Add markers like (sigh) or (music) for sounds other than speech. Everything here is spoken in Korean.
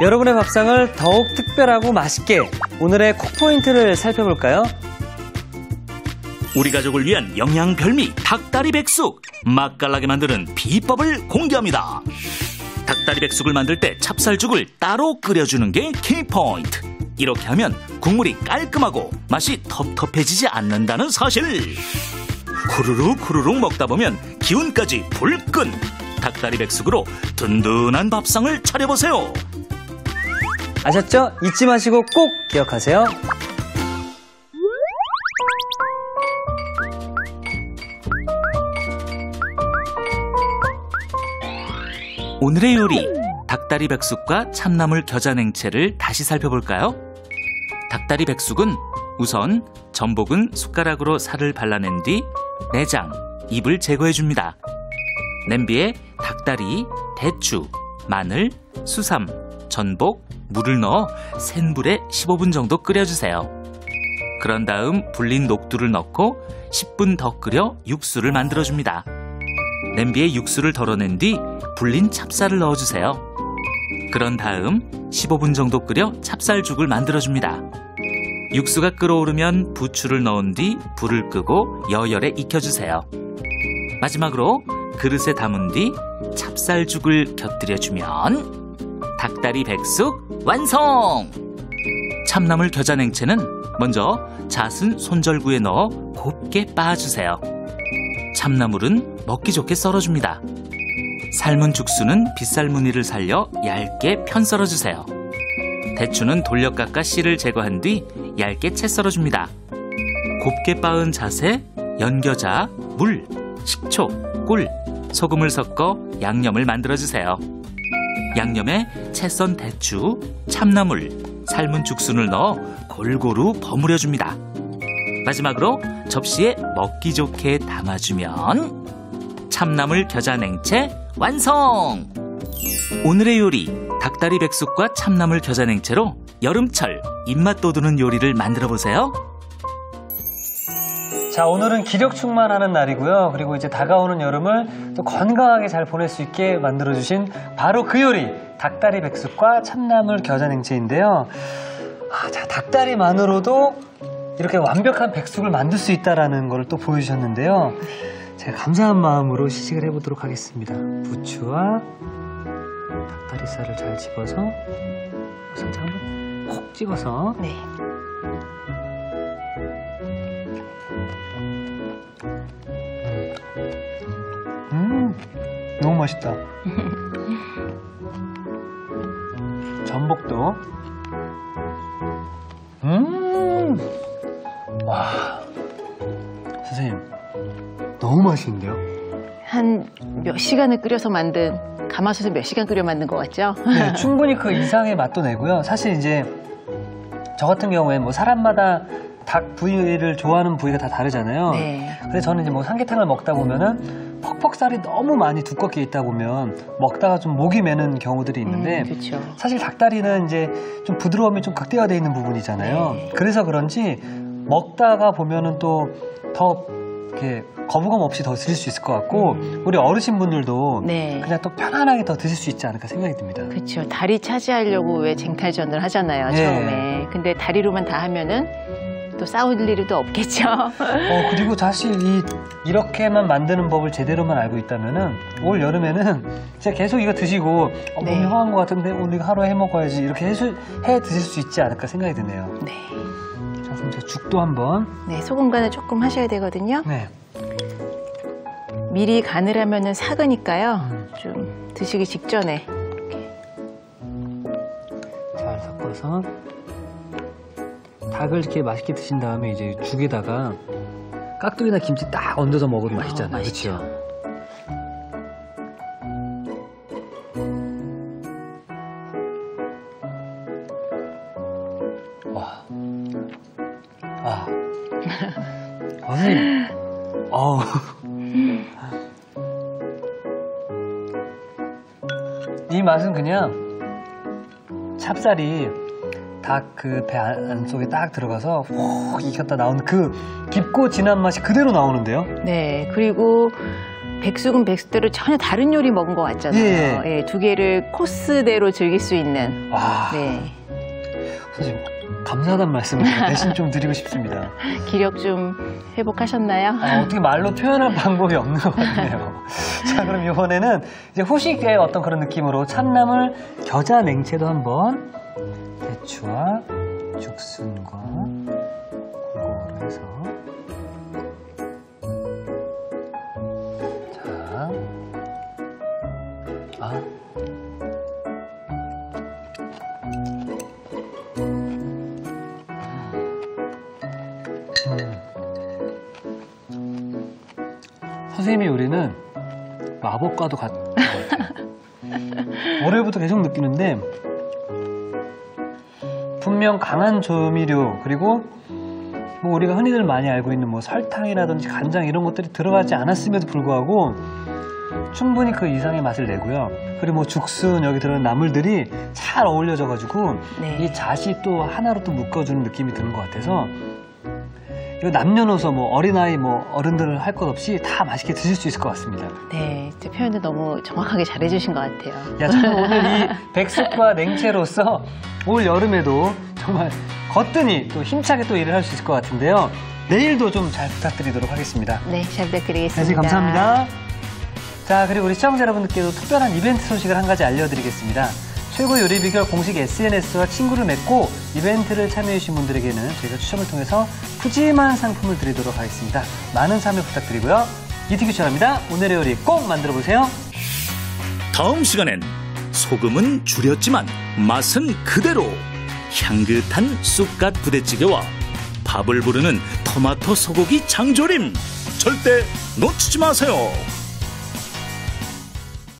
여러분의 밥상을 더욱 특별하고 맛있게 오늘의 콕포인트를 살펴볼까요? 우리 가족을 위한 영양 별미 닭다리 백숙 맛깔나게 만드는 비법을 공개합니다. 닭다리 백숙을 만들 때 찹쌀죽을 따로 끓여주는 게 키포인트. 이렇게 하면 국물이 깔끔하고 맛이 텁텁해지지 않는다는 사실. 후루룩 후루룩 먹다 보면 기운까지 불끈. 닭다리 백숙으로 든든한 밥상을 차려보세요. 아셨죠? 잊지 마시고 꼭 기억하세요. 오늘의 요리 닭다리 백숙과 참나물 겨자 냉채를 다시 살펴볼까요? 닭다리 백숙은 우선 전복은 숟가락으로 살을 발라낸 뒤 내장, 잎을 제거해 줍니다. 냄비에 닭다리, 대추, 마늘, 수삼, 전복, 물을 넣어 센 불에 15분 정도 끓여주세요. 그런 다음 불린 녹두를 넣고 10분 더 끓여 육수를 만들어줍니다. 냄비에 육수를 덜어낸 뒤 불린 찹쌀을 넣어주세요. 그런 다음 15분 정도 끓여 찹쌀죽을 만들어줍니다. 육수가 끓어오르면 부추를 넣은 뒤 불을 끄고 여열에 익혀주세요. 마지막으로 그릇에 담은 뒤 찹쌀죽을 곁들여주면 닭다리 백숙 완성! 참나물 겨자 냉채는 먼저 잣은 손절구에 넣어 곱게 빻아주세요. 참나물은 먹기 좋게 썰어줍니다. 삶은 죽수는 빗살 무늬를 살려 얇게 편 썰어주세요. 대추는 돌려 깎아 씨를 제거한 뒤 얇게 채 썰어줍니다. 곱게 빻은 잣에 연겨자, 물, 식초, 꿀, 소금을 섞어 양념을 만들어주세요. 양념에 채 썬 대추, 참나물, 삶은 죽순을 넣어 골고루 버무려 줍니다. 마지막으로 접시에 먹기 좋게 담아주면 참나물 겨자 냉채 완성! 오늘의 요리 닭다리 백숙과 참나물 겨자 냉채로 여름철 입맛 돋우는 요리를 만들어 보세요. 자, 오늘은 기력 충만하는 날이고요. 그리고 이제 다가오는 여름을 또 건강하게 잘 보낼 수 있게 만들어주신 바로 그 요리, 닭다리 백숙과 참나물 겨자 냉채인데요. 아, 자, 닭다리만으로도 이렇게 완벽한 백숙을 만들 수 있다라는 걸 또 보여주셨는데요. 제가 감사한 마음으로 시식을 해보도록 하겠습니다. 부추와 닭다리살을 잘 집어서 살짝 한번 콕 찍어서 네. 너무 맛있다. (laughs) 전복도. 음, 와, 선생님, 너무 맛있는데요? 한 몇 시간을 끓여서 만든 가마솥에 몇 시간 끓여 만든 것 같죠? 네, (laughs) 충분히 그 이상의 맛도 내고요. 사실 이제 저 같은 경우에 뭐 사람마다 닭 부위를 좋아하는 부위가 다 다르잖아요. 네. 그래서 저는 이제 뭐 삼계탕을 먹다 보면은 퍽퍽살이 너무 많이 두껍게 있다 보면 먹다가 좀 목이 매는 경우들이 있는데 음, 그렇죠. 사실 닭다리는 이제 좀 부드러움이 좀 극대화되어 있는 부분이잖아요. 네. 그래서 그런지 먹다가 보면은 또 더 이렇게 거부감 없이 더 드실 수 있을 것 같고 우리 어르신분들도 음. 네. 그냥 또 편안하게 더 드실 수 있지 않을까 생각이 듭니다. 그렇죠. 다리 차지하려고 왜 쟁탈전을 하잖아요, 네. 처음에. 근데 다리로만 다 하면은 또 싸울 일도 없겠죠. (laughs) 어, 그리고 사실 이, 이렇게만 만드는 법을 제대로만 알고 있다면은 올 여름에는 진짜 계속 이거 드시고 어, 몸이 네. 허한 것 같은데 오늘 이거 하루에 해 먹어야지 이렇게 해, 해 드실 수 있지 않을까 생각이 드네요. 네. 자, 그럼 제가 죽도 한번. 네, 소금 간을 조금 하셔야 되거든요. 네. 미리 간을 하면은 삭으니까요. 음. 좀 드시기 직전에 잘 섞어서 닭을 이렇게 맛있게 드신 다음에 이제 죽에다가 깍두기나 김치 딱 얹어서 먹어도 맛있잖아요. 맛있죠. 그렇죠? 와. 아. 아, 선생님. (laughs) 어우. 이 맛은 그냥 찹쌀이 닭 그 배 안속에 딱 들어가서 훅 익혔다 나온 그 깊고 진한 맛이 그대로 나오는데요. 네, 그리고 백숙은 백숙대로 전혀 다른 요리 먹은 것 같잖아요. 예. 예, 두 개를 코스대로 즐길 수 있는. 와, 네. 선생님 감사하다는 말씀을 대신 좀 드리고 싶습니다. (laughs) 기력 좀 회복하셨나요? 아, 어떻게 말로 표현할 방법이 없는 것 같네요. (laughs) 자, 그럼 이번에는 이제 후식의 어떤 그런 느낌으로 참나물 겨자 냉채도 한번 배추와 죽순과 골고루 해서 자, 아. 선생님의 요리는 마법과도 같은 것 같아요. (laughs) 월요일부터 계속 느끼는데 분명 강한 조미료 그리고 뭐 우리가 흔히들 많이 알고 있는 뭐 설탕이라든지 간장 이런 것들이 들어가지 않았음에도 불구하고 충분히 그 이상의 맛을 내고요. 그리고 뭐 죽순 여기 들어간 나물들이 잘 어울려져 가지고 네. 이 잣이 또 하나로 또 묶어주는 느낌이 드는 것 같아서 이거 남녀노소 뭐 어린아이 뭐 어른들 할 것 없이 다 맛있게 드실 수 있을 것 같습니다. 네, 제 표현도 너무 정확하게 잘해주신 것 같아요. 야, 저는 오늘 이 (laughs) 백숙과 냉채로서 올 여름에도 정말 거뜬히 또 힘차게 또 일을 할 수 있을 것 같은데요. 내일도 좀 잘 부탁드리도록 하겠습니다. 네, 잘 부탁드리겠습니다. 선생님 감사합니다. 자, 그리고 우리 시청자 여러분들께도 특별한 이벤트 소식을 한 가지 알려드리겠습니다. 최고 요리 비결 공식 SNS와 친구를 맺고 이벤트를 참여해주신 분들에게는 저희가 추첨을 통해서 푸짐한 상품을 드리도록 하겠습니다. 많은 참여 부탁드리고요. 이티규 촬영입니다. 오늘의 요리 꼭 만들어보세요. 다음 시간엔 소금은 줄였지만 맛은 그대로 향긋한 쑥갓 부대찌개와 밥을 부르는 토마토 소고기 장조림 절대 놓치지 마세요.